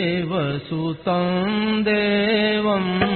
वसुदेवसुतं देवम्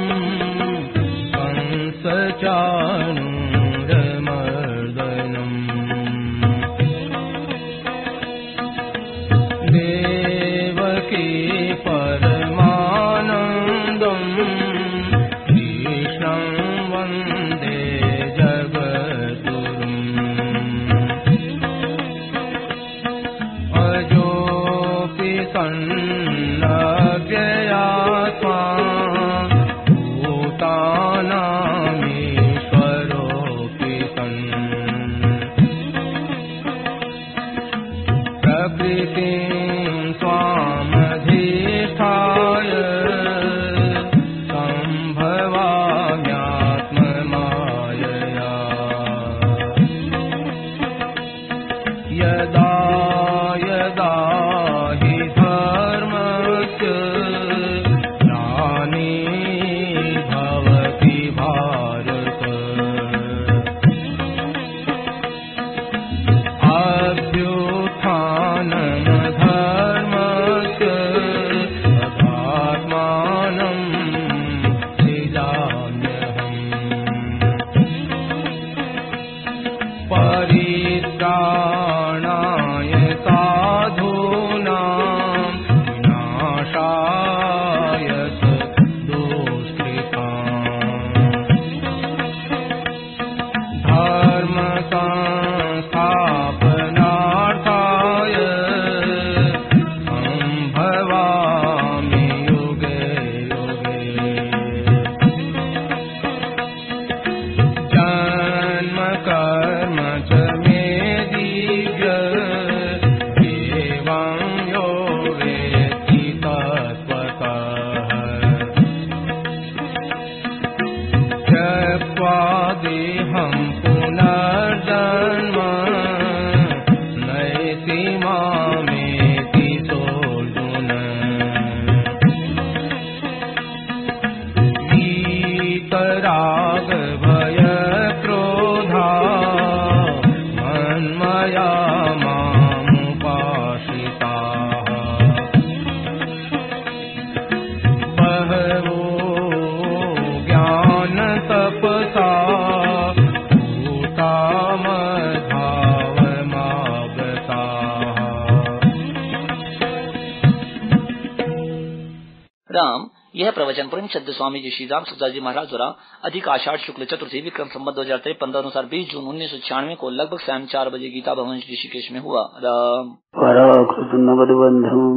प्रवचन प्रेमचंद स्वामी जी श्री राम सुखदास जी महाराज द्वारा अधिक आषाढ़ शुक्ल चतुर्थी विक्रम संबत दो हज़ार तेईस पंद्रह अनुसार बीस जून उन्नीस सौ छियानवे को लगभग शाम चार बजे गीता भवन ऋषिकेश में हुआ। राम।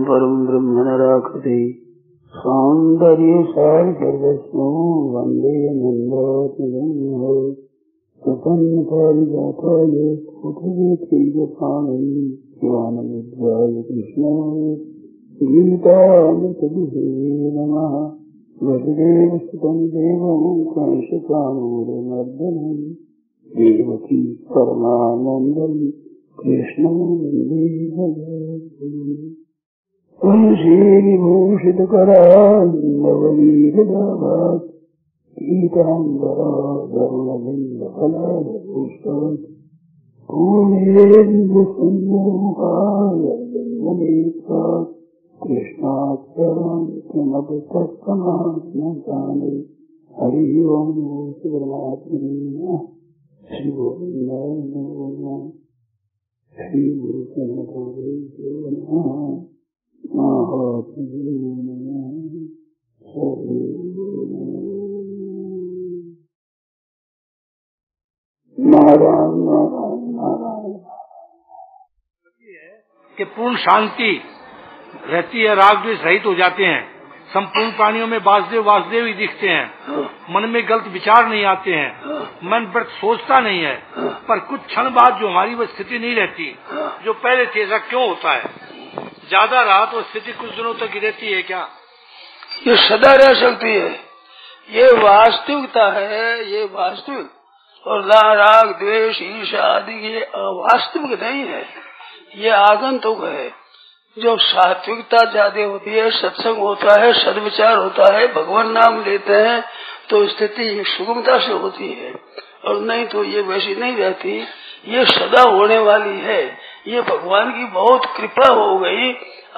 परम ब्रह्म राकृति सौंदर्य वंदे प्रसन्न पारिजाताय कृष्ण गीतामृतविहे नमः वसुदेवसुतं देवं कंसचाणूरमर्दनं देवकी परमानन्दं कृष्णं वंदे वंशीविभूषितकरान्नवनीरदाभात् पीताम्बराधरुणबिन्दफलादपुष्पात् पूर्णेन्दुसुन्दरमुखाय कृष्णाक्षरमपि तत्समात्मकानि हरि ओम सुब्रह्मण्य श्री गोविंद श्री गुरु नारायण नारायण नारायण कि पूर्ण शांति रहती है, राग द्वेष रहित हो जाते हैं। संपूर्ण प्राणियों में वासुदेव वासुदेव ही दिखते हैं। मन में गलत विचार नहीं आते हैं। मन व्रत सोचता नहीं है। पर कुछ क्षण बाद जो हमारी वो स्थिति नहीं रहती, जो पहले थी, ऐसा क्यों होता है? ज़्यादा रहा तो स्थिति कुछ दिनों तक ही रहती है क्या? ये सदा रह सकती है। ये वास्तविकता है, ये वास्तविक। और राग द्वेष ईर्षा आदि ये अवास्तविक नहीं है। ये आगंतुक है। जो सात्विकता ज़्यादा होती है, सत्संग होता है, सदविचार होता है, भगवान नाम लेते हैं तो स्थिति सुगमता से होती है। और नहीं तो ये वैसी नहीं रहती। ये सदा होने वाली है। ये भगवान की बहुत कृपा हो गई।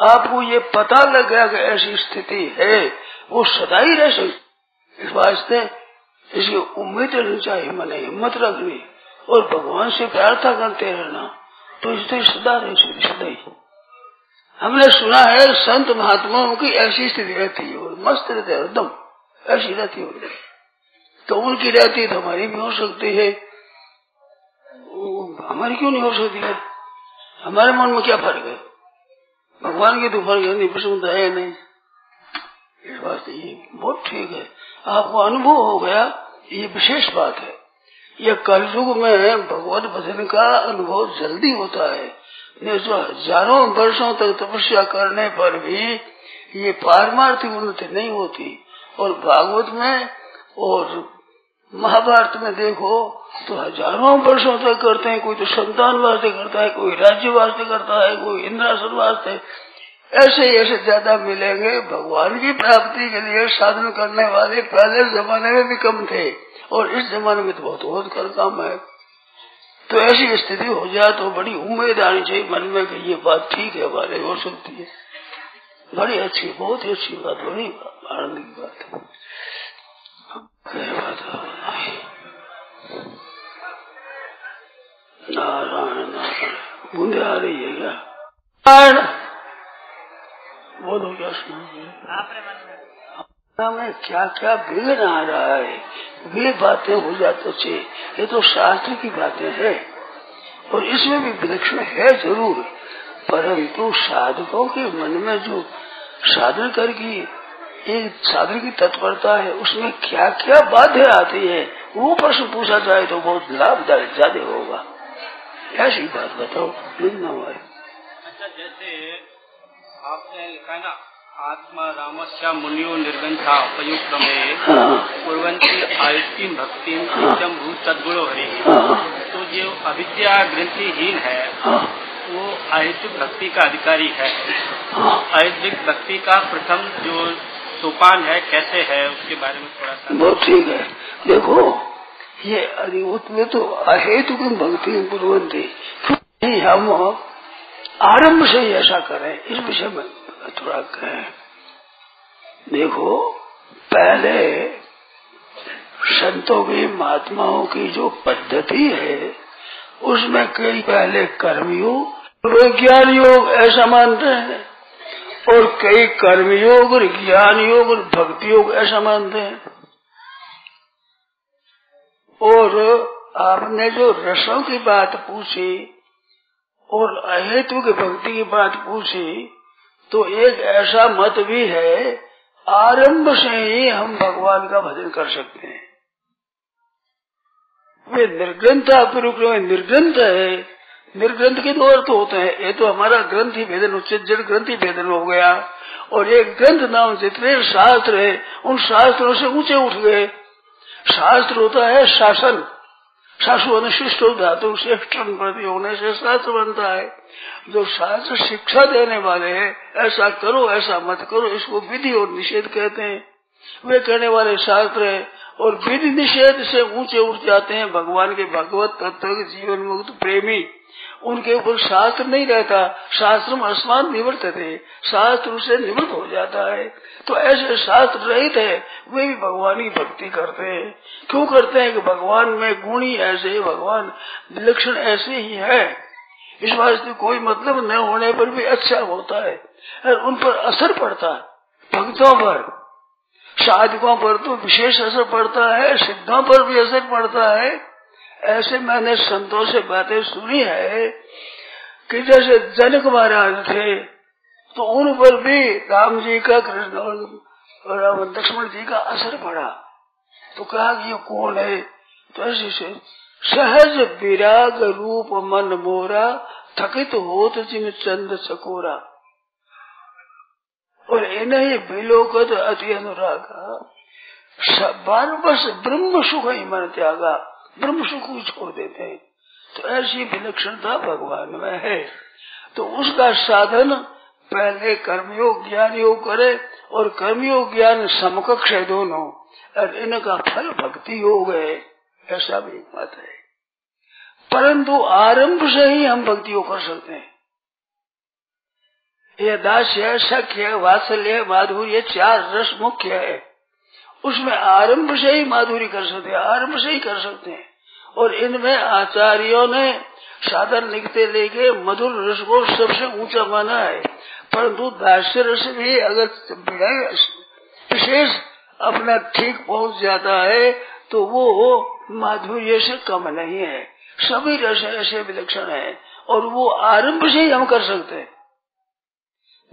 आपको ये पता लग गया कि ऐसी स्थिति है। वो सदा ही रह सकती इस वास्ते इसकी उम्मीद रहनी चाहिए, मैंने हिम्मत रखनी। और भगवान से प्रार्थना करते रहना। तो स्थिति सदा रह सकती सदा ही। हमने सुना है संत महात्माओं की ऐसी स्थिति रहती है और मस्त रहते एकदम ऐसी रहती है। तो उनकी रहती तो हमारी भी हो सकती है। हमारी क्यों नहीं हो सकती है? हमारे मन में क्या फ़र्क है? भगवान की तो फ़र्क है, नहीं प्रसन्न है नहीं। इस बात ये बहुत ठीक है। आपको अनुभव हो गया, ये विशेष बात है। यह कलयुग में भगवत भजन का अनुभव जल्दी होता है। तो हज़ारों वर्षों तक तपस्या करने पर भी ये पारमार्थिक उन्नति नहीं होती। और भागवत में और महाभारत में देखो तो हज़ारों वर्षों तक करते हैं, कोई तो संतान वास्ते करता है, कोई राज्य वास्ते करता है, कोई इंद्रासन वास्ते। ऐसे ऐसे ज़्यादा मिलेंगे, भगवान की प्राप्ति के लिए साधन करने वाले पहले जमाने में भी कम थे, और इस जमाने में तो बहुत बहुत कर काम है। तो ऐसी स्थिति हो जाए तो बड़ी उम्मीद आनी चाहिए मन में कि ये बात ठीक है हमारे हो सकती है। बड़ी अच्छी, बहुत ही अच्छी बात, बड़ी आनंद की बात है। नारायण बूंदे आ रही है क्या बोलो क्या सुना में क्या क्या बिगड़ आ रहा है? वे बातें हो जाते थे। ये तो शास्त्र की बातें हैं। और इसमें भी विलक्षण है ज़रूर। परंतु साधकों के मन में जो साधन कर एक साधन की तत्परता है उसमें क्या क्या बाध्य आती है? वो प्रश्न पूछा जाए तो बहुत लाभदायक ज़्यादा होगा। ऐसी बात बताओ लिखना हमारे अच्छा जैसे आपने लिखा ना आत्मा रामस्या मुनियो निर्गंथा उपयुक्त में कुरंती आयुष्टी भक्ति भूत सदगुणो हरि। तो जो अविद्या ग्रंथिहीन है वो आयुषिक भक्ति का अधिकारी है। आयुषिक भक्ति का प्रथम जो सोपान है, कैसे है, उसके बारे में थोड़ा सा। बहुत ठीक है। देखो, ये अधिभूत में तो अहेतु की भक्ति पूर्वंती। हम आरंभ से ही ऐसा करें, इस विषय में थोड़ा कहें। देखो, पहले संतों की, महात्माओं की जो पद्धति है, उसमें कई पहले कर्मयोग ज्ञान योग ऐसा मानते हैं। और कई कर्मयोग और ज्ञान योग और भक्ति योग ऐसा मानते हैं। और आपने जो रसों की बात पूछी और अहेतु की भक्ति की बात पूछी तो एक ऐसा मत भी है, आरंभ से ही हम भगवान का भजन कर सकते हैं। वे निर्ग्रंथ रूप में निर्ग्रंथ है निर्ग्रंथ के दो अर्थ होते हैं। ये तो हमारा ग्रंथ ही भेदन उचित जड़ ग्रंथ ही भेदन हो गया, और ये ग्रंथ नाम जितने शास्त्र है, उन शास्त्रों से ऊँचे उठ गए। शास्त्र होता है शासन। शासु अनुशिष्ट धातु श्रेष्ठ प्रति होने से शास्त्र बनता है। जो शास्त्र शिक्षा देने वाले हैं, ऐसा करो, ऐसा मत करो, इसको विधि और निषेध कहते हैं। वे कहने वाले शास्त्र है, और विधि निषेध से ऊँचे उठ जाते हैं भगवान के भगवत तत्व जीवन मुक्त प्रेमी। उनके ऊपर शास्त्र नहीं रहता। शास्त्र में अस्मान निवृत्त थे। शास्त्र से निवृत्त हो जाता है। तो ऐसे शास्त्र रहित है, वे भी भगवान की भक्ति करते हैं। क्यों करते हैं कि भगवान में गुणी ऐसे भगवान विलक्षण ऐसे ही है। इस वास्ते कोई मतलब न होने पर भी अच्छा होता है और उन पर असर पड़ता है। भक्तों पर। साधकों पर तो विशेष असर पड़ता है, सिद्धों पर भी असर पड़ता है। ऐसे मैंने संतों से बातें सुनी है कि जैसे जनक महाराज थे तो उन पर भी राम जी का कृष्ण और लक्ष्मण जी का असर पड़ा। तो कहा कि ये कौन है? तो ऐसे सहज विराग रूप मन मोरा, थकित होत जिम चंद सकोरा। और इन्हें बिलोकत अति अनुराग बार बस ब्रह्म सुख ही मन त्यागा। ब्रह्म सुख को छोड़ देते हैं। तो ऐसी विलक्षणता भगवान में है। तो उसका साधन पहले कर्मयोग ज्ञान योग करे और कर्मयोग ज्ञान समकक्ष है दोनों, और इनका फल भक्ति योग है, ऐसा भी बात है। परंतु आरंभ से ही हम भक्ति को कर सकते हैं। ये दास्य, सख्य, वात्सल्य, माधुर्य चार रस मुख्य है। उसमें आरंभ से ही माधुरी कर सकते हैं, आरंभ से ही कर सकते हैं। और इनमें आचार्यों ने साधन लिखते लेके मधुर रस को सबसे ऊँचा माना है। परंतु दास्य रस भी अगर विशेष अपना ठीक पहुँच जाता है तो वो माधुर्य से कम नहीं है। सभी रस ऐसे विलक्षण है और वो आरंभ से ही हम कर सकते हैं।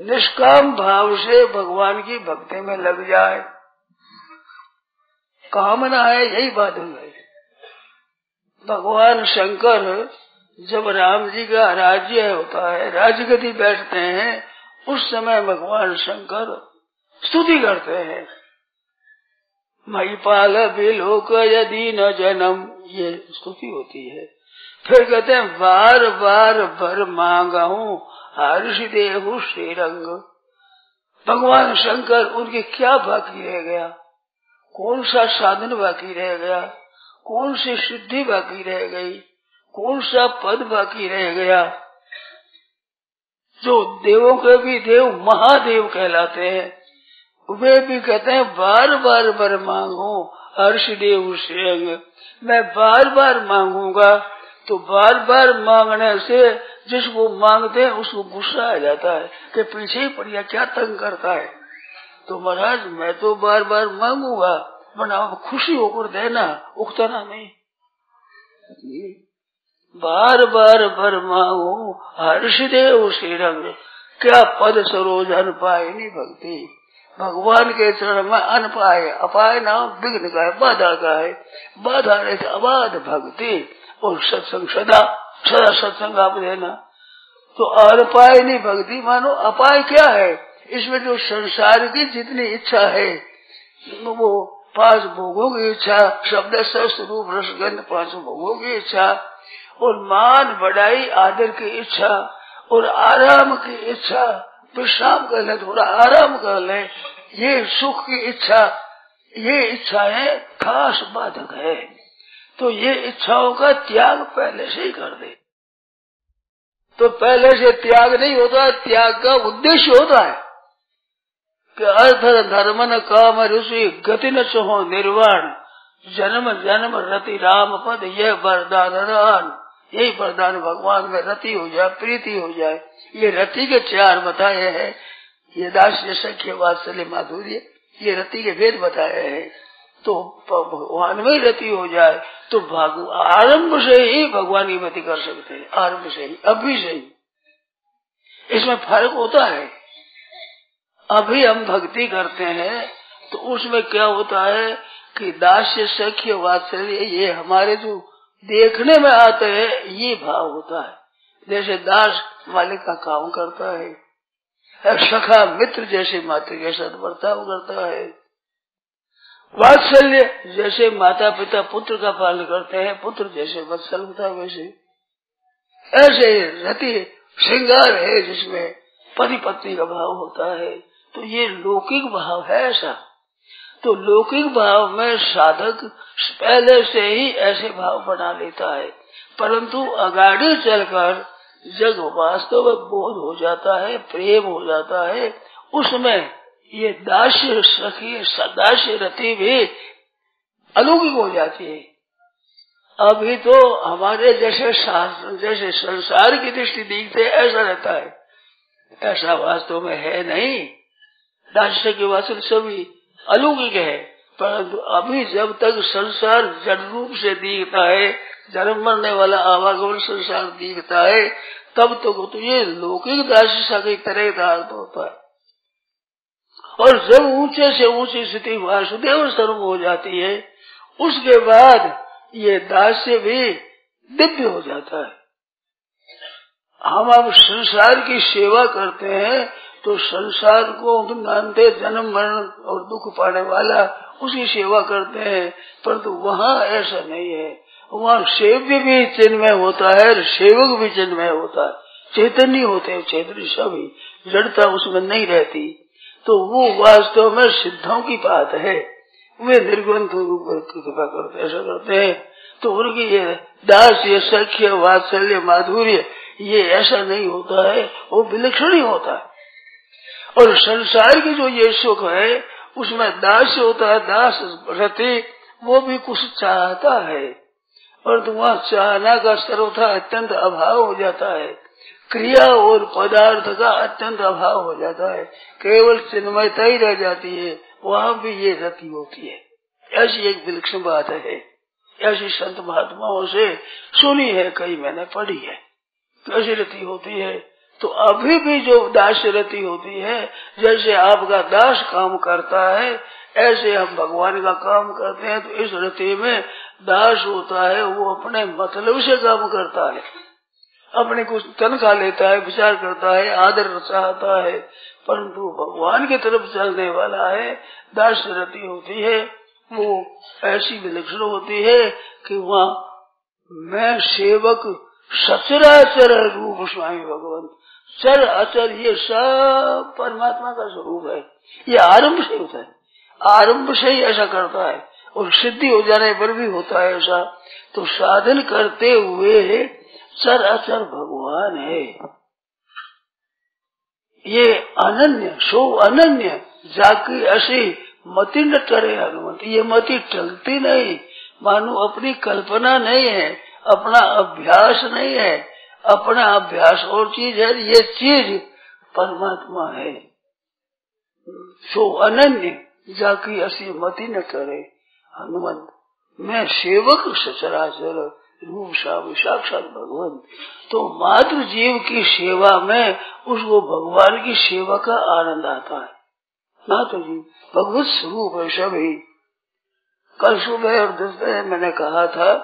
निष्काम भाव से भगवान की भक्ति में लग जाए। कामना है, यही बात है। भगवान शंकर जब राम जी का राज्य होता है राज्य गति बैठते हैं, उस समय भगवान शंकर स्तुति करते हैं। महिपाल बिलोक यदि न जन्म, ये स्तुति होती है। फिर कहते हैं बार बार भर मांगा हूँ हर्ष देव श्रीरंग। भगवान शंकर उनके क्या बाकी रह गया? कौन सा साधन बाकी रह गया? कौन सी सिद्धि बाकी रह गई? कौन सा पद बाकी रह गया? जो देवों के भी देव महादेव कहलाते हैं। वे भी कहते हैं, बार बार बर मांगो हर्ष देव श्रेंग मैं बार बार मांगूँगा। तो बार बार मांगने से जिसको मांगते हैं, उसको गुस्सा आ जाता है कि पीछे ही पड़िया क्या तंग करता है। तो महाराज, मैं तो बार बार मांगूँगा। वरना खुशी होकर देना उगतना नहीं। बार बार मांगू हर्ष देव श्री रंग। क्या पद सरोज अन पाए नहीं भक्ति? भगवान के चरण में अन पाए, अपाय नाम विघ्न का है बाधा का है बाधा रहते अबाध भक्ति, और सत्संग सदा सदा सत्संग आप देना। तो अपाय नहीं भक्ति, मानो अपाय क्या है? इसमें जो संसार की जितनी इच्छा है, वो पाँच भोगों की इच्छा शब्द शस्त्र रूप रसगंध पाँच भोगों की इच्छा, और मान बढ़ाई आदर की इच्छा, और आराम की इच्छा, विश्राम कर ले थोड़ा आराम कर ले, ये सुख की इच्छा, ये इच्छा है खास बाधक है। तो ये इच्छाओं का त्याग पहले से ही कर दे। तो पहले से त्याग नहीं होता, त्याग का उद्देश्य होता है। अर्थ धर्म न काम ऋषि गति न चहो निर्वाण। जन्म जन्म रति राम पद यह वरदान रान यही वरदान भगवान में रति हो जाए, प्रीति हो जाए। ये रति के चार बताए हैं। ये दास सख्य वात्सल्य माधुर्य, ये रति के भेद बताए हैं। तो भगवान में रति हो जाए तो आरंभ से ही भगवान की मति कर सकते हैं। आरंभ से ही, अभी से ही। इसमें फ़र्क होता है। अभी हम भक्ति करते हैं तो उसमें क्या होता है कि दास्य सख्य वात्सल्य, ये हमारे जो देखने में आते हैं, ये भाव होता है। जैसे दास मालिक का काम करता है सखा मित्र जैसे मातृ के साथ बर्ताव करता है। वात्सल्य जैसे माता पिता पुत्र का पालन करते हैं, पुत्र जैसे वत्सल होता है वैसे। ऐसे रति श्रृंगार है जिसमें पति पत्नी का भाव होता है। तो ये लौकिक भाव है ऐसा। तो लौकिक भाव में साधक पहले से ही ऐसे भाव बना लेता है। परंतु अगाड़ी चलकर जब वास्तव में बोध हो जाता है, प्रेम हो जाता है। उसमें ये दास्य सखी, सदास्य रति भी अलौकिक हो जाती है। अभी तो हमारे जैसे जैसे संसार की दृष्टि देखते ऐसा रहता है। ऐसा वास्तव में है नहीं। दास्य के वास्तव सभी अलौकिक है। परंतु अभी जब तक संसार जड़ रूप से दिखता है, जन्म मरने वाला आवागमन संसार दिखता है, तब तक तो ये लौकिक दास्य की तरह का अर्थ होता है। और जब ऊँचे से ऊँची स्थिति वासुदेव स्वरूप हो जाती है, उसके बाद ये दास्य भी दिव्य हो जाता है। हम अब संसार की सेवा करते हैं तो संसार को मानते जन्म, मरण और दुख पाने वाला उसकी सेवा करते हैं। परंतु वहाँ ऐसा नहीं है। वहाँ सेव्य भी चिन्ह में होता है सेवक भी चिन्ह में होता है। चैतन्य होते हैं चैतन्य सभी। जड़ता उसमें नहीं रहती। तो वो वास्तव में सिद्धों की बात है। वे निर्ग्रंथ रूप कृपा करते ऐसा करते हैं। तो उनकी ये दास, ये सख्य, वात्सल्य, माधुर्य, ये ऐसा नहीं होता है। वो विलक्षण ही होता है। और संसार की जो ये सुख है, उसमें दास होता है, दास रति, वो भी कुछ चाहता है। और तो वहाँ चाहना का सर्वथा अत्यंत अभाव हो जाता है। क्रिया और पदार्थ का अत्यंत अभाव हो जाता है। केवल चिन्मयता ही रह जाती है, वहाँ भी ये रति होती है। ऐसी एक विलक्षण बात है। ऐसी संत महात्माओं से सुनी है कई मैंने पढ़ी है। कैसी रति होती है। तो अभी भी जो दास रति होती है, जैसे आपका दास काम करता है, ऐसे हम भगवान का काम करते हैं तो इस रति में दास होता है, वो अपने मतलब से काम करता है। अपने कुछ तनखा लेता है, विचार करता है, आदर चाहता है, परंतु भगवान की तरफ़ चलने वाला है दास रति होती है, वो ऐसी विलक्षण होती है कि वहाँ मैं सेवक सचराचर रूप स्वामी भगवंत। चर, अचर, ये सब परमात्मा का स्वरूप है। ये आरंभ से होता है। आरंभ से ही ऐसा करता है। और सिद्धि हो जाने पर भी होता है ऐसा। तो साधन करते हुए चर, अचर भगवान है। ये अनन्य, सो अनन्य, जाकी ऐसी मति न टरे हनुमत। ये मति टलती नहीं। मानो अपनी कल्पना नहीं है। अपना अभ्यास नहीं है, अपना अभ्यास और चीज़ है, ये चीज़ परमात्मा है। सो अनन्य, जाकी असी मति न करे। हनुमंत, मैं सेवक सचराचर, रूप साक्षात भगवान। तो मातृ जीव की सेवा में उसको भगवान की सेवा का आनंद आता है। मातृ जीव, भगवत स्वरूप है सभी। कल सुबह और दोपहर मैंने कहा था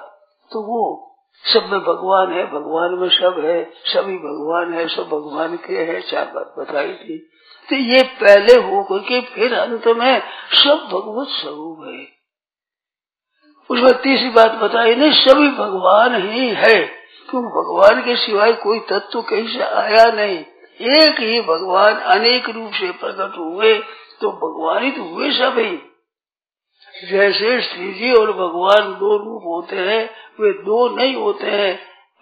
तो वो सब में भगवान है, भगवान में सब है सभी भगवान है, सब भगवान के है, चार बात बताई थी। तो ये पहले हो करके फिर अंत में सब भगवत स्वरूप है। उसमें तीसरी बात बताई, नहीं, सभी भगवान ही है। क्यों? भगवान के सिवाय कोई तत्व कहीं से आया नहीं। एक ही भगवान अनेक रूप से प्रकट हुए तो भगवान ही तो हुए सभी। जैसे श्री जी और भगवान दो रूप होते हैं, वे दो नहीं होते हैं।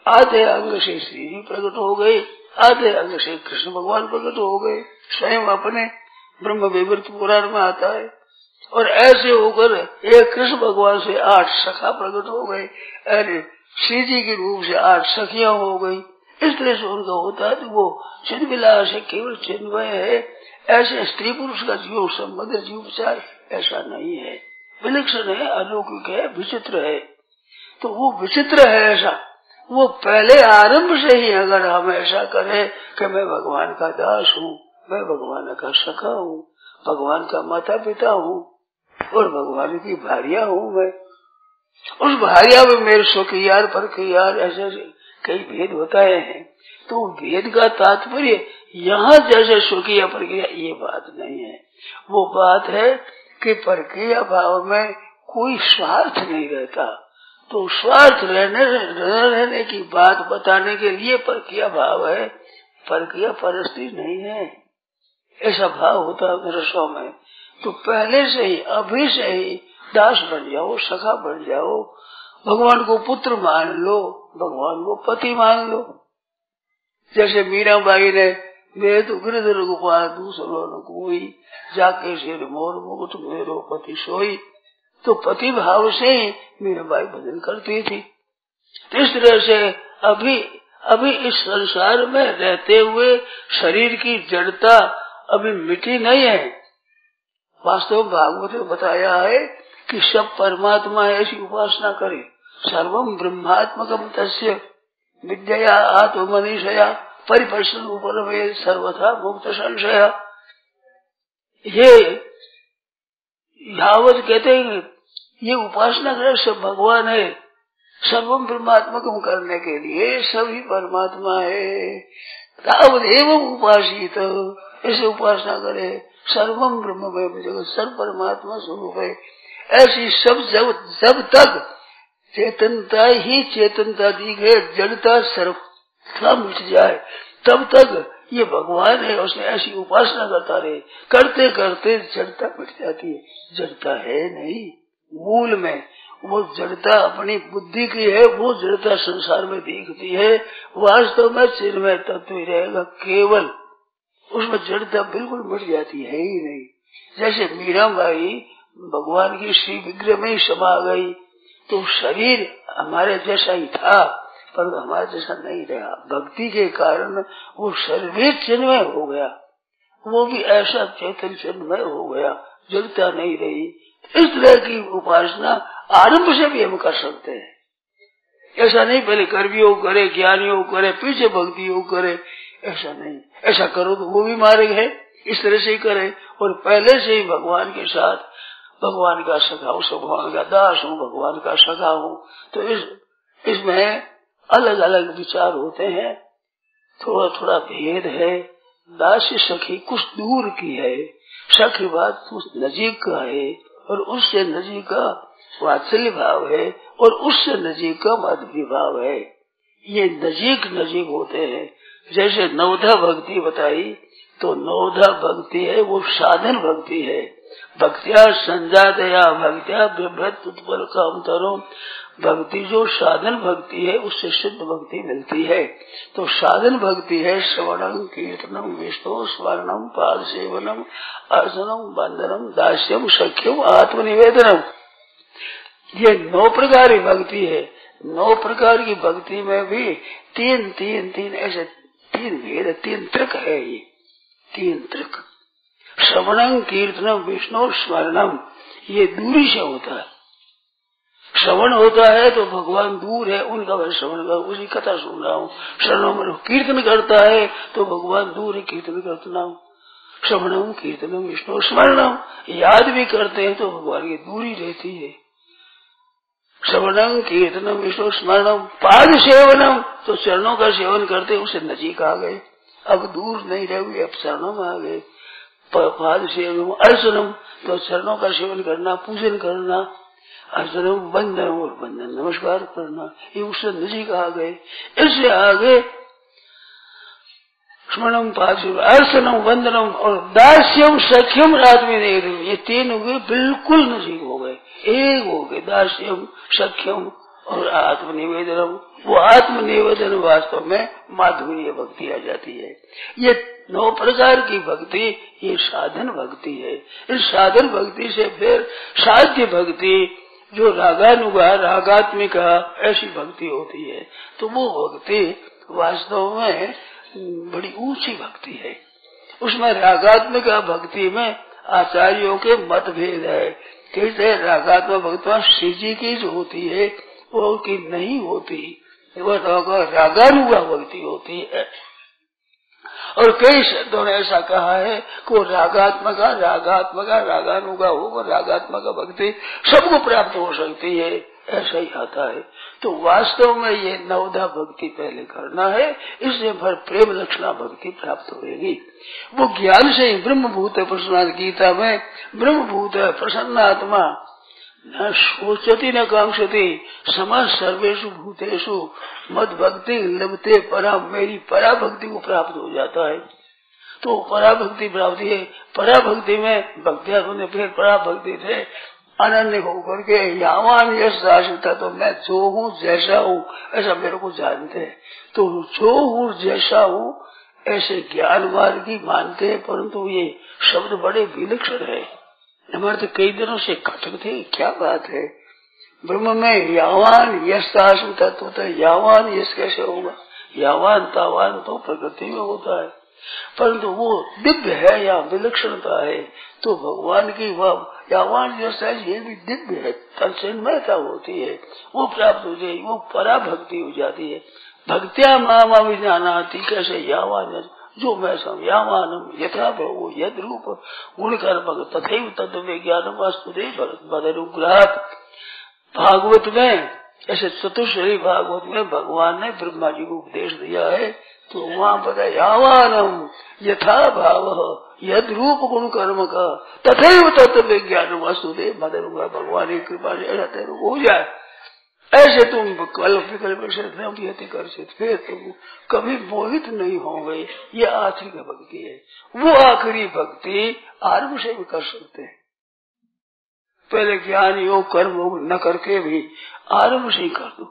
आधे अंग से श्री जी प्रकट हो गए, आधे अंग से कृष्ण भगवान प्रकट हो गए, स्वयं अपने ब्रह्म विवृत पुराण में आता है। और ऐसे होकर एक कृष्ण भगवान से आठ सखा प्रकट हो गए अरे श्री जी के रूप से आठ सखिया हो गई। इस तरह से उनका होता है तो वो चिन्ह विलास है केवल चिन्मय है, ऐसे स्त्री पुरुष का जीव संबंध जीव चार ऐसा नहीं है। विलक्षण है, अलौकिक है, विचित्र है। तो वो विचित्र है ऐसा। वो पहले आरंभ से ही अगर हम ऐसा करें कि मैं भगवान का दास हूँ, मैं भगवान का सखा हूँ, भगवान का माता पिता हूँ, और भगवान की भारिया हूँ मैं। उस भारिया में मेरे सुख यार पर यार ऐसे कई भेद होता है। तो भेद का तात्पर्य यहाँ जैसे सुखी या प्रक्रिया ये बात नहीं है। वो बात है कि प्रक्रिया भाव में कोई स्वार्थ नहीं रहता। तो स्वार्थ रहने रहने की बात बताने के लिए प्रक्रिया भाव है। प्रक्रिया परिस्थिति नहीं है। ऐसा भाव होता है रसों में। तो पहले से ही, अभी से ही दास बन जाओ, सखा बन जाओ। भगवान को पुत्र मान लो, भगवान को पति मान लो। जैसे मीराबाई ने वे तो गिरधर गोपाल दूसरों कोई जाके शेर मोर मुकुट मेरो पति सोई तो पति भाव से मीराबाई भजन करती थी। इस तरह से अभी अभी इस संसार में रहते हुए शरीर की जड़ता अभी मिटी नहीं है। वास्तव भागवत ने बताया है कि सब परमात्मा ऐसी उपासना करे। सर्वम ब्रह्मात्मकम तस्य विद्या आत्मनिशया परिपर्शन ऊपर सर्वथा मुक्त संशय ये यावत कहते हैं, ये उपासना करे सब भगवान है। सर्वम परमात्मा को करने के लिए सभी परमात्मा है। तावत एवं उपासित, ऐसे उपासना करे। सर्वम ब्रह्म जगत, सर्व परमात्मा स्वरूप है। ऐसी सब जब जब तक चेतनता ही चेतनता दी गए जड़ता सर्वथा मिट जाए, तब तक ये भगवान है, उसने ऐसी उपासना करता रहे। करते करते जड़ता मिट जाती है। जड़ता है नहीं, मूल में वो जड़ता अपनी बुद्धि की है, वो जड़ता संसार में दिखती है। वास्तव में चिन्मय तत्व ही रहेगा, केवल उसमें जड़ता बिल्कुल मिट जाती है ही नहीं। जैसे मीरा बाई भगवान की श्री विग्रह में ही समा गई तो शरीर हमारे जैसा ही था। पर हमारे जैसा नहीं रहा। भक्ति के कारण वो शरीर चिन्मय हो गया। वो भी ऐसा चेतन चिन्मय हो गया, जलता नहीं रही। इस तरह की उपासना आरंभ से भी हम कर सकते हैं। ऐसा नहीं पहले कर्मियों करे, ज्ञानियों करे, पीछे भक्ति भक्तियों करे, ऐसा नहीं। ऐसा करो तो वो भी मार्ग है। इस तरह से ही करे। और पहले से ही भगवान के साथ, भगवान का सखा हूँ भगवान का दास हूँ, भगवान का सखा हूँ। तो इस, इसमें अलग अलग विचार होते हैं। थोड़ा थोड़ा भेद है। दासी सखी कुछ दूर की है। सखी बात कुछ नजीक का है और उससे नजीक का वात्सल्य भाव है और उससे नजीक का मध्य भाव है। ये नजीक नजीक होते हैं। जैसे नवधा भक्ति बताई तो नवधा भक्ति है, वो साधन भक्ति है। भक्तिया संजातया, भक्तिया बिभ्रत उत्पल काम तरुण भक्ति जो साधन भक्ति है, उससे शुद्ध भक्ति मिलती है। तो साधन भक्ति है श्रवणम कीर्तनम विष्णु स्वर्णम पाद सेवनम अर्चनम बंधनम दास्यम सख्यम आत्मनिवेदनम ये नौ प्रकार की भक्ति है। नौ प्रकार की भक्ति में भी तीन तीन तीन, ऐसे तीन भेद, तीन त्रिक है ये। तीन त्रिक। श्रवणम कीर्तनम विष्णु स्मरणम ये दूरी से होता है। श्रवण होता है तो भगवान दूर है, उनका मैं श्रवण कर, उसी कथा सुन रहा हूँ। श्रवण कीर्तन करता है तो भगवान दूर है, कीर्तन करता हूँ। श्रवणम कीर्तनम विष्णु स्मरणम याद भी करते हैं तो भगवान की दूरी रहती है। श्रवणम कीर्तनम विष्णु स्मरणम पाद सेवनम तो चरणों का सेवन करते उसे नजीक आ गए। अब दूर नहीं रहे अब चरणों में आ गए। पाद सेवन अर्चनम तो चरणों का सेवन करना, पूजन करना अर्चनम बंधन और बंधन नमस्कार करना, ये उससे नजीक आ गए इससे आगे स्मरणम पाद अर्चनम वंदनम और दास्यम, सख्यम रात में ये तीन हो गए, बिल्कुल नजीक हो गए। एक हो गए, दास्यम, सख्यम और आत्मनिवेदनम। वो आत्मनिवेदन वास्तव में माधुर्य भक्ति आ जाती है। ये नौ प्रकार की भक्ति, ये साधन भक्ति है। इस साधन भक्ति से फिर साध्य भक्ति जो रागानुगा, रागात्मिका ऐसी भक्ति होती है तो वो भक्ति वास्तव में बड़ी ऊँची भक्ति है। उसमें रागात्मिका भक्ति में आचार्यों के मतभेद है। कहते रागात्मक भक्ति शिव जी की जो होती है, वो की नहीं होती। वो रागानुगा भक्ति होती है। और कई शब्दों ने ऐसा कहा है कि वो रागात्मक रागात्मक, रागानुगा हो रागात्मक भक्ति सबको प्राप्त हो सकती है। ऐसा ही आता है। तो वास्तव में ये नवदा भक्ति पहले करना है, इससे फिर प्रेम लक्षणा भक्ति प्राप्त होगी वो ज्ञान से ही ब्रह्म भूत है प्रश्न गीता में। ब्रह्म भूत है प्रसन्न आत्मा न सोचती न कांक्षती। समाज सर्वेशु भूतेषु मद भक्ति लभते परा मेरी परा भक्ति को प्राप्त हो जाता है। तो परा भक्ति प्राप्ति है। परा भक्ति में भक्तिया ने फिर परा भक्ति थे अनन्य होकर के यावान यश था तो मैं जो हूँ, जैसा हूँ, ऐसा मेरे को जानते हैं। तो जो हूँ, जैसा हूँ, ऐसे ज्ञान मार्ग मानते हैं। परंतु ये शब्द बड़े विलक्षण है। हमारे तो कई दिनों से खटक थे, क्या बात है? ब्रह्म में यावान यश तत्व तो यावान यश कैसे होगा? यावान तावान तो प्रकृति में होता है। परंतु वो दिव्य है या विलक्षणता है तो भगवान की वह यावान जैसा ये भी दिव्य है तन्मयता होती है, वो प्राप्त हो जाएगी वो पराभक्ति हो जाती है। भक्तिया मामा भी जाना कैसे यावान जो मैं सम यावानम यथा भव यद रूप गुण कर्म तथे तत्व विज्ञान वास्तु बदनुग्रह भागवत में, ऐसे चतुश्री भागवत में भगवान ने ब्रह्मा जी को उपदेश दिया है तो वहाँ पता यावानम यथा भाव यद रूप गुण कर्म का तथे तत्व विज्ञान वास्तुदेव मदन भगवान की कृपा से ऐसा हो जाए। ऐसे तुम कल्प विकल्प से कर फिर तुम कभी मोहित नहीं होंगे। ये आखिरी भक्ति है। वो आखिरी भक्ति आरंभ से भी कर सकते हैं। पहले ज्ञान योग कर्म योग न करके भी आरंभ से ही कर दो।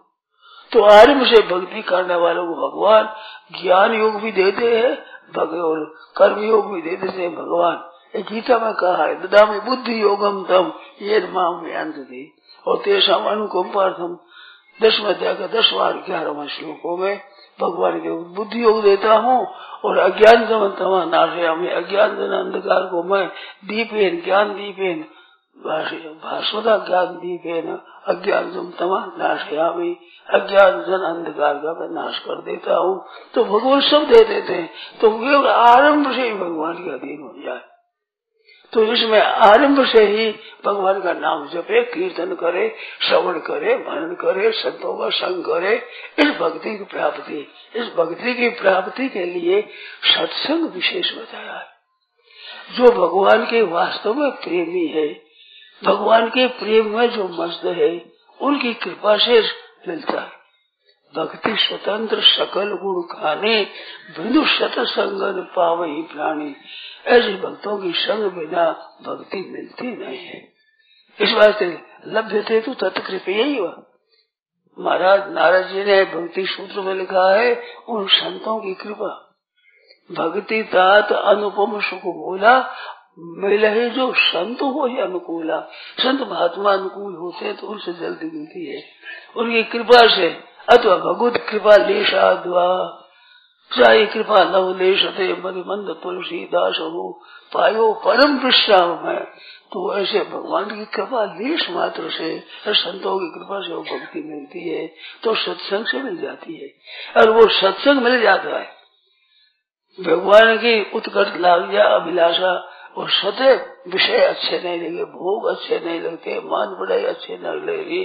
तो आरंभ से भक्ति करने वालों को भगवान ज्ञान योग भी देते हैं भगवान कर्म योग भी देते हैं भगवान। गीता में कहा है ददा में बुद्धि योगम तम, ये माम अंत थी। और तेषा अनुकंपार्थम दसवें अध्याय का दस बार ग्यारहवा श्लोकों में भगवान के बुद्धि योग देता हूँ और अज्ञान तमा नाशया में अज्ञान जन अंधकार को मैं दीपेन, ज्ञान दीपेन भाषवता ज्ञान दीपेन, अज्ञान जम तमा नाशया में अज्ञान जन अंधकार का मैं नाश कर देता हूँ। तो भगवान सब दे देते हैं। तो केवल आरंभ से ही भगवान के अधीन हो जाए। तो इसमें आरंभ से ही भगवान का नाम जपे, कीर्तन करे, श्रवण करे, मनन करे, संतों का संग करे, इस भक्ति की प्राप्ति, इस भक्ति की प्राप्ति के लिए सत्संग विशेष बताया है। जो भगवान के वास्तव में प्रेमी है, भगवान के प्रेम में जो मस्त है, उनकी कृपा से मिलता है। भक्ति स्वतंत्र सकल गुण खाने, बिंदु शत संगन पावही प्राणी। ऐसे भक्तों की संग बिना भक्ति मिलती नहीं है। इस वास्ते लभ्य थे तो तत्कृप यही हुआ। महाराज नारद जी ने भक्ति सूत्र में लिखा है, उन संतों की कृपा। भक्ति तात अनुपम सुख बोला, मिले जो संत हो ही अनुकूला। संत महात्मा अनुकूल होते हैं तो उनसे जल्दी मिलती है। उनकी कृपा से अथवा भगवत कृपा लेशाद्वा चाहे कृपा लव नवलेश मंद तुलसी दास हो पायो परम विश्राम है। तो ऐसे भगवान की कृपा लेश मात्र से संतों की कृपा से वो भक्ति मिलती है तो सत्संग से मिल जाती है। और वो सत्संग मिल जाता है। भगवान की उत्कर्ष लाभ या अभिलाषा और सदैव विषय अच्छे नहीं लगे, भोग अच्छे नहीं लगते, मान बढ़ाई अच्छे नहीं लगे।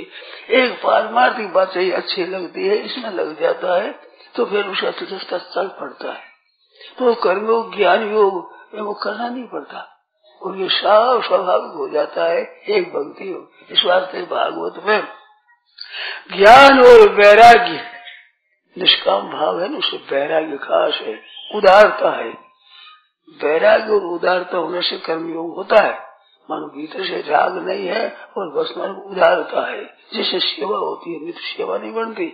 एक पारमार्थिक बात ही अच्छी लगती है, इसमें लग जाता है तो फिर उसका चतुष्टा चल पड़ता है। तो कर्म योग ज्ञान योग वो करना नहीं पड़ता। और ये साव स्वाभाविक हो जाता है, एक भक्ति हो। इस वास्ते भागवत में ज्ञान और वैराग्य, निष्काम भाव है ना, उसे वैराग्य खास है, उदारता है। वैराग्य और उदारता होने से कर्मयोग होता है। मानो भीतर से राग नहीं है और बस मन उदारता है। जिससे सेवा होती है तो सेवा नहीं बनती।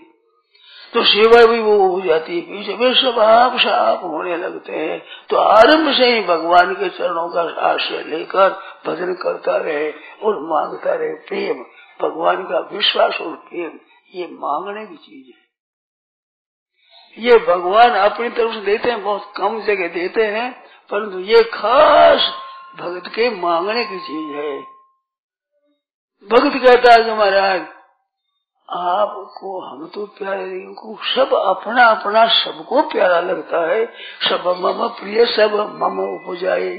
तो सेवा भी वो हो जाती है। पीछे वे सब आप साफ़ होने लगते हैं। तो आरंभ से ही भगवान के चरणों का आश्रय लेकर भजन करता रहे और माँगता रहे प्रेम। भगवान का विश्वास और प्रेम, ये मांगने की चीज़ है। ये भगवान अपनी तरफ़ से देते हैं, बहुत कम जगह देते हैं। परंतु ये खास भगत के मांगने की चीज़ है। भगत कहता है कि महाराज, आपको, हम तो प्यारे को सब अपना अपना सबको प्यारा लगता है। सब मम प्रिय, सब मम उपजाए।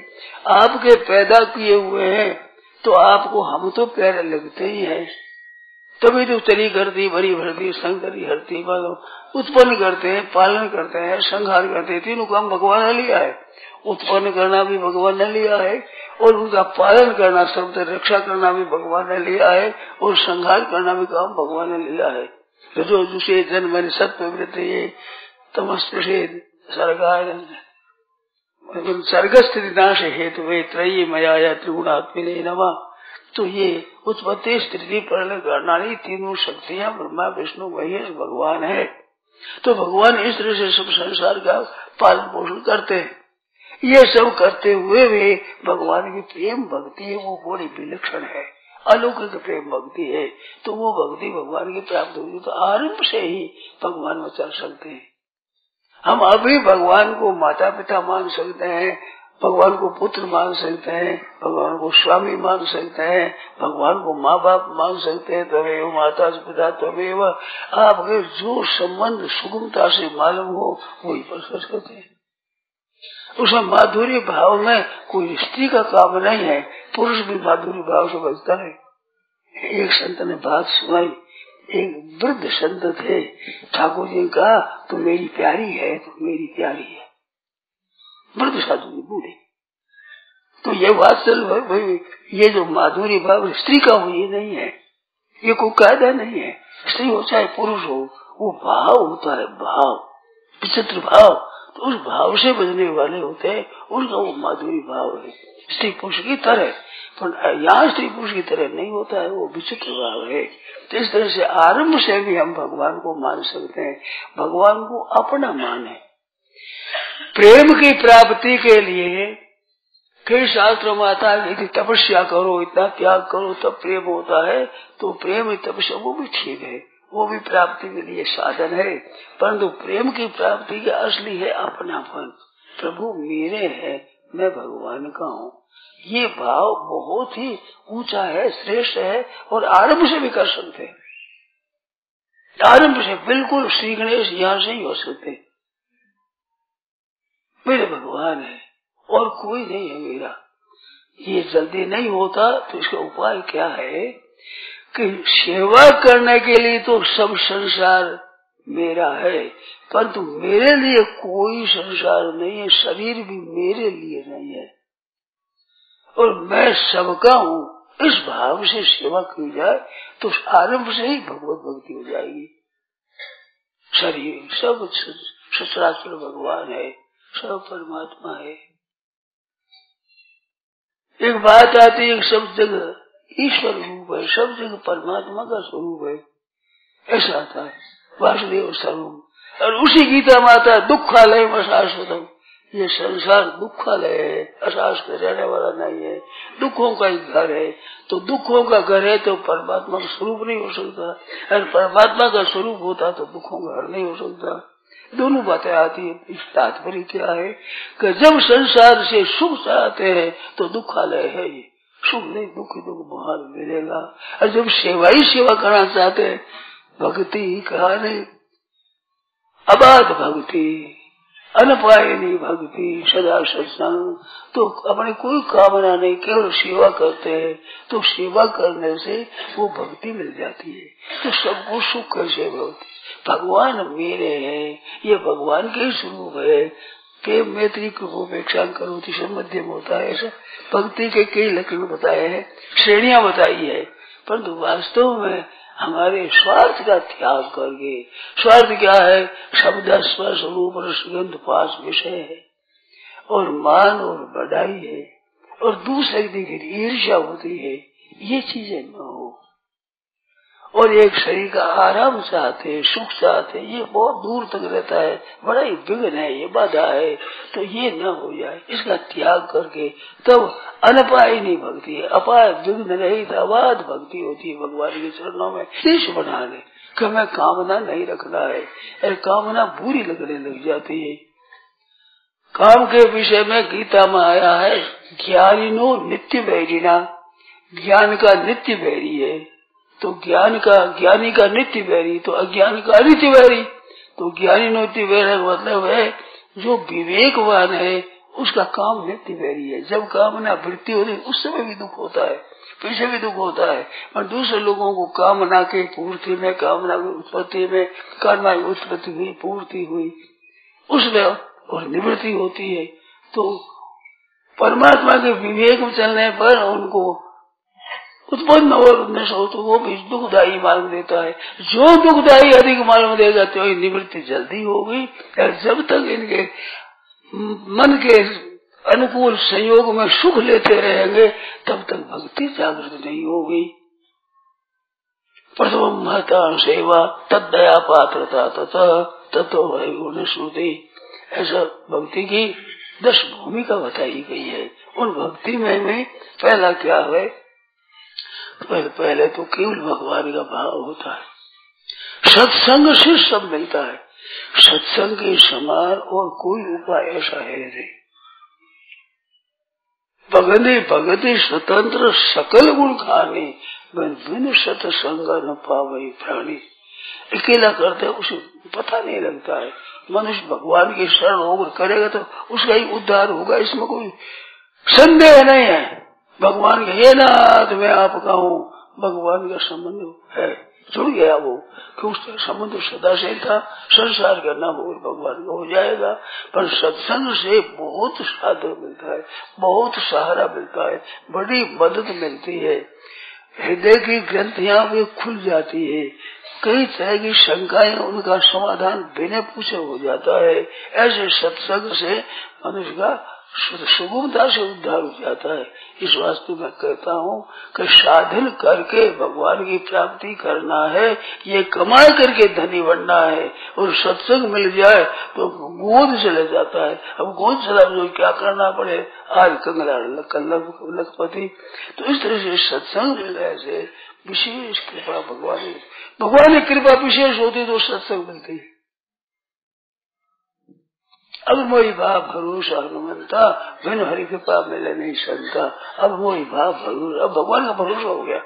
आपके पैदा किए हुए हैं तो आपको हम तो प्यारे लगते ही है। तभी तो चली करती, भरी भरती संकरी हरती उत्पन्न करते हैं, पालन करते हैं, संहार करते हैं, तीनों काम भगवान ने लिया है। उत्पन्न करना भी भगवान ने लिया है और उनका पालन करना सब रक्षा करना भी भगवान ने लिया है और संहार करना भी काम भगवान ने लिया है। तो जो दूसरे जन मैंने सत्य वृत्ति तमस्पृषेद सरकार स्थिति नाश हेतु वे त्रयी मया या त्रिगुणात्मिने नमा। तो ये उत्पत्ति स्थिति पर करनाली तीनों शक्तियाँ, ब्रह्मा, विष्णु, महेश, भगवान है। तो भगवान इस तरह से सब संसार का पालन पोषण करते हैं। ये सब करते हुए भी भगवान की प्रेम भक्ति है, वो बड़ी विलक्षण है। अलौकिक प्रेम भक्ति है। तो वो भक्ति भगवान की प्राप्त होगी तो आरंभ से ही भगवान में चल सकते हैं। हम अभी भगवान को माता पिता मान सकते हैं, भगवान को पुत्र मान सकते हैं, भगवान को स्वामी मान सकते हैं, भगवान को माँ बाप मान सकते हैं तभी माता पिता तभी आपके जो संबंध सुगमता से मालूम हो, वही पर करते हैं। उसमें माधुरी भाव में कोई स्त्री का काम नहीं है, पुरुष भी माधुरी भाव से बचता है। एक संत ने बात सुनाई, एक वृद्ध संत थे। ठाकुर जी का तो मेरी प्यारी है तो मेरी प्यारी है। वृद्ध साधु जी बूढ़े तो ये बात चल भाई, ये जो माधुरी भाव स्त्री का हो, ये नहीं है। ये कोई कायदा नहीं है। स्त्री हो चाहे पुरुष हो, वो भाव होता है, भाव, विचित्र भाव। तो उस भाव से बजने वाले होते हैं। उनका वो माधुरी भाव है। स्त्री पुरुष की तरह। पर यहाँ स्त्री पुरुष की तरह नहीं होता है। वो विचित्र भाव है। तो इस तरह से आरंभ से भी हम भगवान को मान सकते हैं। भगवान को अपना माने। प्रेम की प्राप्ति के लिए कई शास्त्र में आता है, यदि तपस्या करो, इतना त्याग करो, तब प्रेम होता है। तो प्रेम तपस्या, वो भी ठीक है। वो भी प्राप्ति के लिए साधन है, परंतु प्रेम की प्राप्ति का असली है अपनापन प्रभु, मेरे है, मैं भगवान का हूँ। ये भाव बहुत ही ऊँचा है, श्रेष्ठ है और आरंभ से भी कर सकते आरंभ से बिल्कुल श्री गणेश यहाँ से ही हो सकते मेरे भगवान है और कोई नहीं है मेरा। ये जल्दी नहीं होता तो इसका उपाय क्या है? कि सेवा करने के लिए तो सब संसार मेरा है, परंतु मेरे लिए कोई संसार नहीं है, शरीर भी मेरे लिए नहीं है। और मैं सबका हूँ, इस भाव से सेवा की जाए तो आरंभ से ही भगवत भक्ति हो जाएगी। शरीर सब सचराचर भगवान है, सब परमात्मा है। एक बात आती है सब जगह ईश्वर रूप है, सब जगह परमात्मा का स्वरूप है। ऐसा आता है वासुदेव स्वरूप। और उसी गीता में आता है। दुखालय शाश्वतम ये संसार दुखालय है का रहने वाला नहीं है। दुखों का ही घर है। तो दुखों का घर है तो परमात्मा का स्वरूप नहीं हो सकता। अगर परमात्मा का स्वरूप होता तो दुखों का घर नहीं हो सकता। दोनों बातें आती है। इस तात्पर्य क्या है कि जब संसार से सुख चाहते हैं तो दुखालय है ये। सुख नहीं, दुख दुख बाहर मिलेगा। और जब सेवा ही सेवा करना चाहते हैं, भक्ति कहा नहीं। अबाध भक्ति, अनपायनी भक्ति, सदा सत्संग। तो अपने कोई कामना नहीं, केवल सेवा करते हैं। तो सेवा करने से वो भक्ति मिल जाती है। तो सबको सुख कैसे भगवान मेरे है, ये भगवान के स्वरूप है। प्रेम मैत्री उपेक्षा करो मध्यम होता है, ऐसा भक्ति के कई लक्षण बताए हैं, श्रेणियाँ बताई है, परंतु वास्तव में हमारे स्वार्थ का त्याग करके, स्वार्थ क्या है? शब्द स्पर्श रूप और सुगंध पास विषय है, और मान और बढ़ाई है, और दूसरे की ईर्ष्या होती है, ये चीज़ें न हो। और एक शरीर का आराम चाहते सुख चाहते ये बहुत दूर तक रहता है, बड़ा ही विघ्न है, ये बाधा है तो ये न हो जाए, इसका त्याग करके तब अनपाय नहीं भक्ति है, अपाय विघ्न रहित अबाध भक्ति होती है भगवान के चरणों में, शीश बना ले कि हमें कामना नहीं रखना है, अरे कामना बुरी लगने लग जाती है। काम के विषय में गीता में आया है, ज्ञानिनो नित्य बैरिना ज्ञान का नित्य बैरी है। तो ज्ञान का, ज्ञानी का नित्य वैरी तो अज्ञान का अनित्य वैरी। तो ज्ञानी नित्य वैर मतलब है, जो विवेकवान है, उसका काम नित्य वैरी है। जब कामना वृत्ति होती है, उस समय भी दुख होता है पीछे भी दुख होता है। और दूसरे लोगों को कामना के पूर्ति में, कामना की उत्पत्ति में, कामना की उत्पत्ति हुई पूर्ति हुई। उसमें और निवृत्ति होती है। तो परमात्मा के विवेक में चलने पर उनको उत्पन्न और नश हो तो वो भी दुखदायी मालूम देता है। जो दुखदायी अधिक मालूम देगा तो निवृत्ति जल्दी होगी जब तक इनके मन के अनुकूल संयोग में सुख लेते रहेंगे तब तक भक्ति जागृत नहीं होगी। प्रथम महता सेवा तद दया पात्रता तथा तत्व गुण श्रुति। ऐसा भक्ति की दस भूमिका बताई गई है। उन भक्ति में, में पहला क्या है? पहले पहले तो केवल भगवान का भाव होता है। सत्संग से सब मिलता है। सत्संग के समान और कोई उपाय ऐसा है नहीं। भगने भगते स्वतंत्र सकल गुण खाने बिन सत्संग न पावे प्राणी। अकेला करते उसे पता नहीं लगता है। मनुष्य भगवान की शरण होकर करेगा तो उसका ही उद्धार होगा, इसमें कोई संदेह नहीं है। भगवान के, हे नाथ, मैं आपका हूँ। भगवान का संबंध है। जुड़ गया वो कि उसका संबंध सदा से था। संसार का नाम और भगवान का हो जाएगा। पर सत्संग से बहुत साधन मिलता है, बहुत सहारा मिलता है, बड़ी मदद मिलती है। हृदय की ग्रंथियाँ वे खुल जाती है। कई तरह की शंकाएँ उनका समाधान बिना पूछे हो जाता है। ऐसे सत्संग से मनुष्य का सुगमता से उद्धार हो जाता है। इस वास्तु में कहता हूँ कि साधन करके भगवान की प्राप्ति करना है, ये कमा करके धनी बनना है, और सत्संग मिल जाए तो गोद चले जाता है। अब गोद चला जो क्या करना पड़े? आज कंगला लखपति। तो इस तरह से सत्संग मिलने से विशेष कृपा भगवान भगवान की कृपा विशेष होती तो सत्संग मिलती। अब मोई भाव भरोसा हनुमंता बिन हरि कृपा मिले नहीं संता। अब मोई भाव भरोसा अब भगवान का भरोसा हो गया।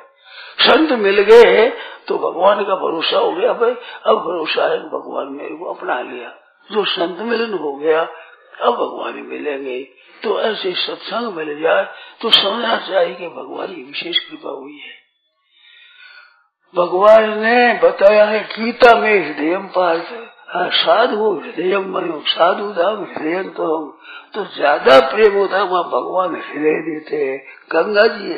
संत मिल गए तो भगवान का भरोसा हो गया भाई। अब भरोसा है भगवान मेरे को अपना लिया। जो संत मिलन हो गया, अब भगवान मिलेंगे तो ऐसे सत्संग मिल जाए तो समझना चाहिए कि भगवान की विशेष कृपा हुई है। भगवान ने बताया है, गीता में हृदय पार्थ साधु हृदय मनो, साधु धाम हृदय तो हम तो ज़्यादा प्रेम होता है, वहाँ भगवान हृदय देते हैं, गंगा जी,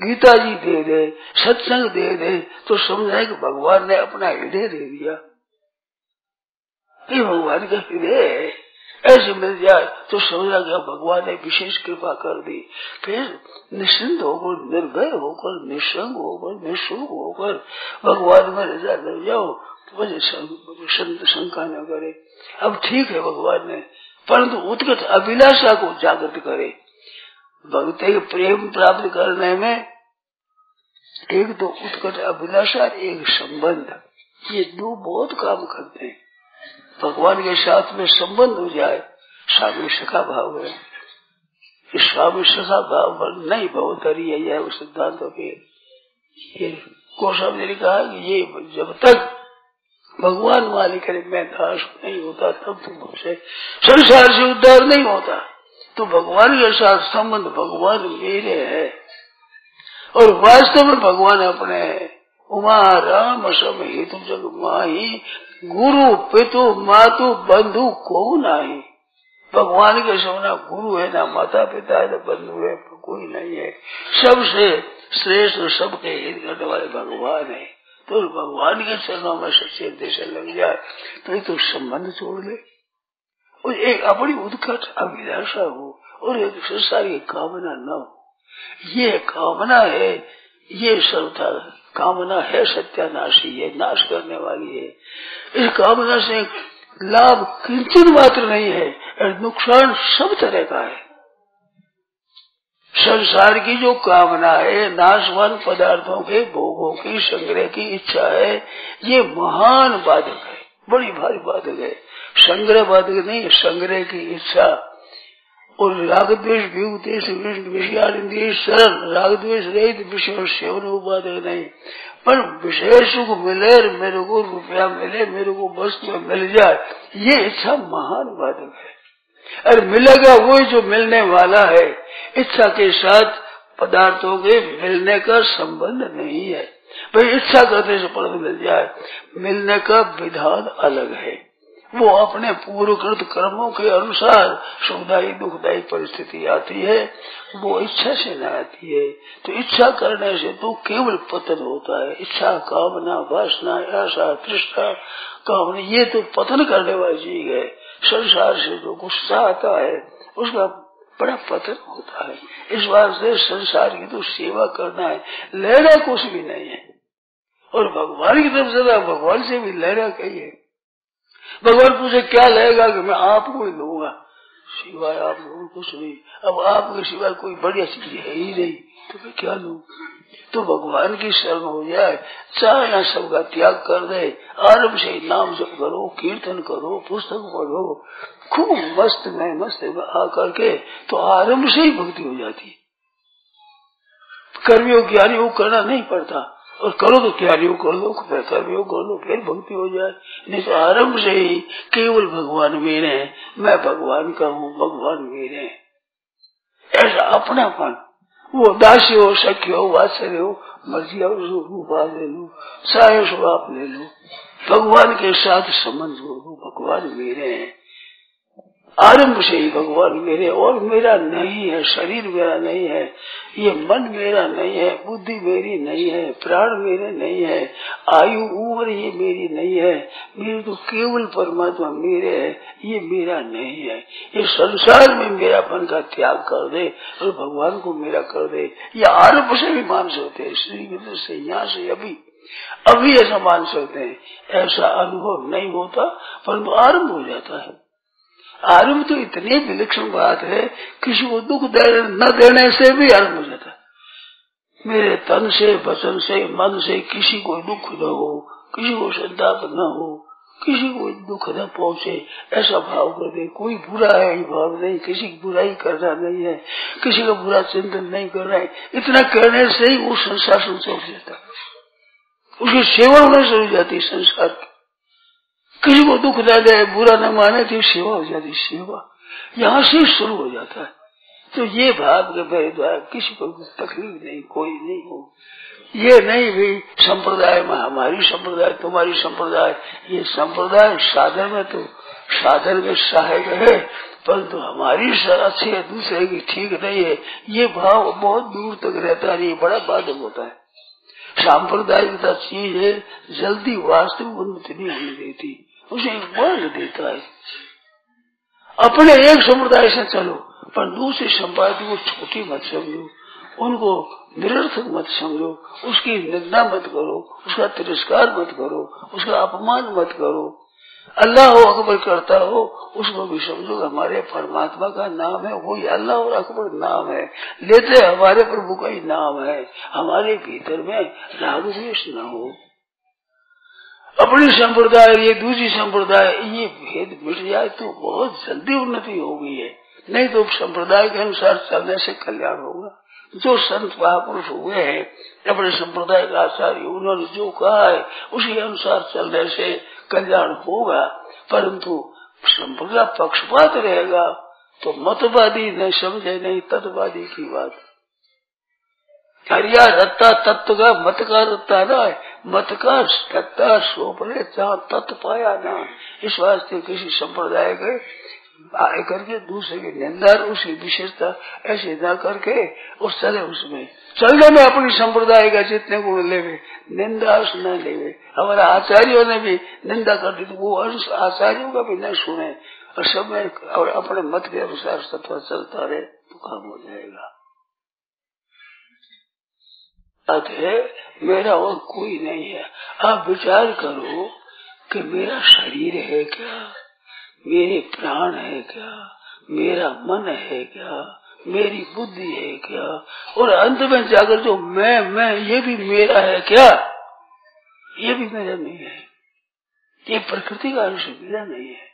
गीता जी दे दे, सत्संग दे दे तो समझाए कि भगवान ने अपना हृदय दे दिया। ये भगवान का हृदय है। ऐसे मिल जाए तो समझा गया भगवान ने विशेष कृपा कर दी। फिर निश्चिंत होकर, निर्भय होकर, निसंग होकर निःशुल्क होकर, भगवान में रजा लग जाओ मुझे शंका न करे। अब ठीक है भगवान ने, परंतु उत्कट अभिलाषा को जागृत करे। भक्त प्रेम प्राप्त करने में एक तो उत्कट अभिलाषा, एक संबंध। ये दो बहुत काम करते हैं। भगवान के साथ में संबंध हो जाए, स्वामी सखा भाव है। स्वामी सखा भाव नहीं बहुतरी है, यह सिद्धांत के। कोशा ने कहा कि ये जब तक भगवान मालिक करे मैं दास नहीं होता, तब तुम से संसार से उद्धार नहीं होता। तो भगवान के साथ संबंध भगवान मेरे है। और वास्तव में भगवान अपने उमा राम सम हेतु जग माही, गुरु पितु मातु बंधु को नहीं? भगवान के सपना गुरु है ना माता पिता है ना बंधु है, कोई नहीं है। सबसे श्रेष्ठ सबके हित करने वाले भगवान है। तो भगवान के चरणों में सच्चे देश लग जाए तो तो संबंध छोड़ ले। और एक अपनी उत्कट अभिलाषा हो, और एक संसार की कामना न हो। ये कामना है, ये सर्वथा कामना है, सत्यानाशी है, नाश करने वाली है। इस कामना से लाभ किंचन मात्र नहीं है नुकसान सब तरह का है। संसार की जो कामना है, नाशवान पदार्थों के भोगों की, संग्रह की इच्छा है, ये महान बाधक है, बड़ी भारी बाधक है। संग्रह बाधक नहीं, संग्रह की इच्छा। और राग द्वेष सरल राग द्वेष रहित विषय सेवन बाधक नहीं। पर विषय सुख मिले, मेरे को रुपया मिले, मेरे को वस्तु मिल जाए, ये इच्छा महान बाधक है। और मिलेगा वो जो मिलने वाला है इच्छा के साथ पदार्थों के मिलने का संबंध नहीं है। भाई, इच्छा करने से पद मिल जाए। मिलने का विधान अलग है। वो अपने पूर्वकृत कर्मों के अनुसार सुखदायी, दुखदायी परिस्थिति आती है, वो इच्छा से न आती है। तो इच्छा करने से तो केवल पतन होता है। इच्छा, कामना, वासना, आशा, तृष्णा, कामना, ये तो पतन करने वाली चीज़ है। संसार से जो गुस्सा आता है, उसका बड़ा पतन होता है। इस से संसार की तो सेवा करना है। लहरा कुछ भी नहीं है। और भगवान की तरफ़ से भगवान से भी लहरा कही है भगवान पूछे क्या लहेगा कि मैं आपको ही लूँगा सिवाय आप लोगों कुछ नहीं। अब आपके सिवाय कोई बढ़िया चीज़ है ही नहीं। तो मैं क्या लू? तो भगवान की शरण हो जाए चाहे ना सबका त्याग कर दे आरंभ से नाम जप करो, कीर्तन करो, पुस्तक पढ़ो, खूब मस्त में मस्त में आ करके तो आरंभ से ही भक्ति हो जाती है। कर्मियों ज्ञानियों करना नहीं पड़ता, और करो तो तैयारियों कर लो कर्मियों कर लो, फिर भक्ति हो जाए। नहीं तो आरंभ से ही केवल भगवान मेरे मैं भगवान का हूँ, भगवान मेरे ऐसा अपनापन वो दासी हो सख्य हो वात्सल्य हो, मर्ज़ी हो, रूपा ले लो सारे स्वभाव ले लो भगवान के साथ संबंध हो भगवान मेरे हैं। आरंभ से ही भगवान मेरे और मेरा नहीं है, शरीर मेरा नहीं है। ये मन मेरा नहीं है, बुद्धि मेरी नहीं है, प्राण मेरे नहीं है, आयु, उम्र ये मेरी नहीं है, मेरे तो केवल परमात्मा मेरे है, ये मेरा नहीं है। ये संसार में मेरा मन का त्याग कर दे और भगवान को मेरा कर दे। ये आरंभ से भी मान सकते हैं, श्री से, यहाँ से, अभी। अभी ऐसा मान सकते हैं, ऐसा अनुभव नहीं होता परंतु आरंभ हो जाता है। आरंभ तो इतनी विलक्षण बात है किसी को दुख न देने से भी आरंभ हो जाता मेरे तन से, वचन से, मन से किसी को दुख न हो, किसी को संताप न हो, किसी को दुख न पहुँचे, ऐसा भाव कर दे। कोई बुरा है भाव नहीं, किसी की बुराई करना नहीं है, किसी का बुरा चिंतन नहीं कर रहा है। इतना करने से ही वो संसार संसार हो। जाता उसकी सेवा होने से हो जाती संसार की। किसी को दुख न दे, बुरा न माने तो सेवा हो जाती, सेवा। यहाँ से शुरू हो जाता है। तो ये भाव के द्वारा किसी को तकलीफ़ नहीं, कोई नहीं हो। ये नहीं भी संप्रदाय में हमारी संप्रदाय, तुम्हारी संप्रदाय, ये संप्रदाय साधन में तो साधन में सहायक है, परंतु तो हमारी अच्छी है, दूसरे की ठीक नहीं है। ये भाव बहुत दूर तक रहता है, ये बड़ा बाधक होता है। सांप्रदायिकता चीज़ है, जल्दी वास्तविक उन्नति नहीं होने देती। उसे वर्ग देता है। अपने एक समुदाय से चलो, पर दूसरे संपादक को छोटी मत समझो, उनको निरर्थक मत समझो, उसकी निंदा मत करो, उसका तिरस्कार मत करो, उसका अपमान मत करो। अल्लाह अकबर करता हो, उसको भी समझो हमारे परमात्मा का नाम है, वही अल्लाह और अकबर नाम है। लेते हमारे प्रभु का ही नाम है। हमारे भीतर में राग न हो। अपनी संप्रदाय ये दूसरी संप्रदाय ये भेद मिट जाए तो बहुत जल्दी उन्नति हो गई है। नहीं तो संप्रदाय के अनुसार चलने से कल्याण होगा। जो संत महापुरुष हुए हैं, अपने संप्रदाय का आचार्य उन्होंने जो कहा है, उसी अनुसार चलने से कल्याण होगा। परंतु संप्रदाय पक्षपात रहेगा तो मतवादी नहीं समझे, नहीं तत्वादी की बात। हरिया रत्ता तत्व का मत का रत्ता ना मत का रत्ता सोपरे जहाँ तत्व पाया ना। इस वास्ते किसी संप्रदाय के आए करके, दूसरे की निंदा उसकी विशेषता ऐसे न करके उस चले उसमें। चलने में अपनी संप्रदाय का जितने गुण लेवे, निंदा उस न लेवे। हमारे आचार्यों ने भी निंदा कर दी वो अंश आचार्यों का भी न सुने। और सब में और अपने मत के अनुसार सत्वा चलता रहे तो काम हो जाएगा। अतः मेरा और कोई नहीं है। आप विचार करो कि मेरा शरीर है क्या? मेरे प्राण है क्या? मेरा मन है क्या? मेरी बुद्धि है क्या? और अंत में जाकर जो मैं मैं, ये भी मेरा है क्या? ये भी मेरा नहीं है। ये प्रकृति का अंश मेरा नहीं है।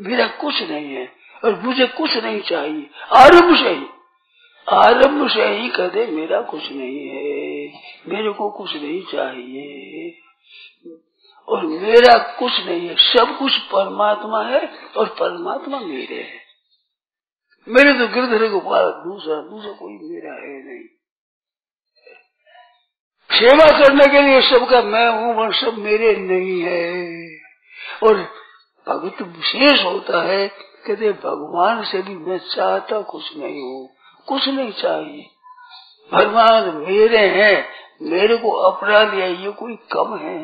मेरा कुछ नहीं है और मुझे कुछ नहीं चाहिए। आरंभ से ही। आरंभ से ही कदे मेरा कुछ नहीं है। मेरे को कुछ नहीं चाहिए। और मेरा कुछ नहीं है। सब कुछ परमात्मा है और परमात्मा मेरे है। मेरे तो गिरधर गोपाल, दूसरा दूसरा कोई मेरा है नहीं। सेवा करने के लिए सबका मैं हूँ वह सब मेरे नहीं है। और भगत विशेष होता है कहते भगवान से भी मैं चाहता कुछ नहीं हूँ। कुछ नहीं चाहिए। भगवान, मेरे हैं, मेरे को अपना लिया ये कोई कम है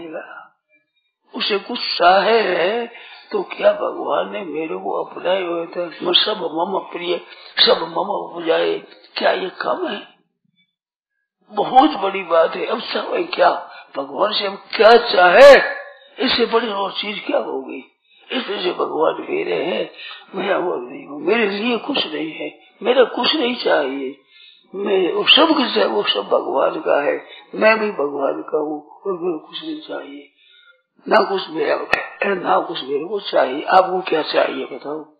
उसे कुछ चाहे है तो क्या भगवान ने मेरे को अपनाए हुए थे? मैं सब मम प्रिय, सब मम उपजाए, क्या ये कम है? बहुत बड़ी बात है। अब सब क्या? भगवान से हम क्या चाहे? इससे बड़ी और चीज़ क्या होगी? इसलिए भगवान मेरे हैं, मैं वो नहीं हूँ। मेरे लिए कुछ नहीं है। मेरा कुछ नहीं चाहिए। मैं वो सब कुछ है, वो सब भगवान का है। मैं भी भगवान का हूँ, और मेरे कुछ नहीं चाहिए। ना कुछ मेरा ना कुछ मेरे को चाहिए। आपको क्या चाहिए बताओ?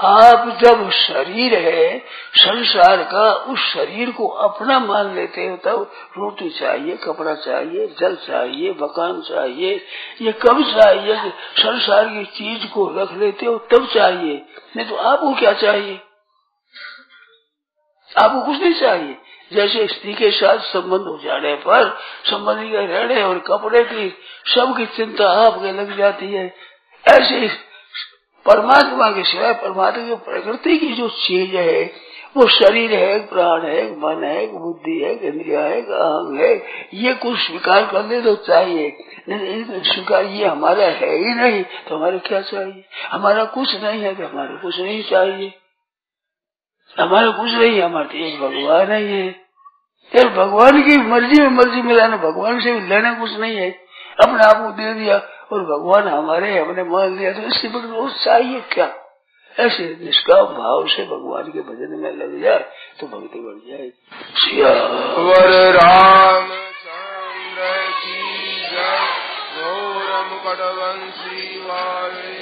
आप जब शरीर है, संसार का, उस शरीर को अपना मान लेते हो, तब रोटी चाहिए, कपड़ा चाहिए, जल चाहिए, मकान चाहिए, ये कब चाहिए संसार की चीज़ को रख लेते हो, तब चाहिए। नहीं तो आपको क्या चाहिए? आपको कुछ नहीं चाहिए। जैसे स्त्री के साथ संबंध हो जाने पर संबंधी के रहने और कपड़े की सबकी चिंता आपके लग जाती है। ऐसे परमात्मा के सिवाय परमात्मा की प्रकृति की जो चीज़ है, वो शरीर है, प्राण है, मन है, बुद्धि है, इंद्रिया है, अहंग है, ये कुछ स्वीकार करने तो चाहिए। नहीं, स्वीकार ये हमारा है ही नहीं तो हमारे क्या चाहिए? हमारा कुछ नहीं है तो हमारे कुछ नहीं चाहिए। हमारा कुछ नहीं हमारे तो एक भगवान है ये। फिर भगवान की मर्ज़ी में मर्ज़ी मिलाना, भगवान से लेना कुछ नहीं है। अपने आप को दे दिया, और भगवान हमारे हमने मान लिया तो इससे बड़ी चाहिए क्या? ऐसे निष्काम भाव से भगवान के भजन में लग जाए तो भक्ति बढ़ जाए। राम चंद्र की जय। गौर मुकटवंशी वाले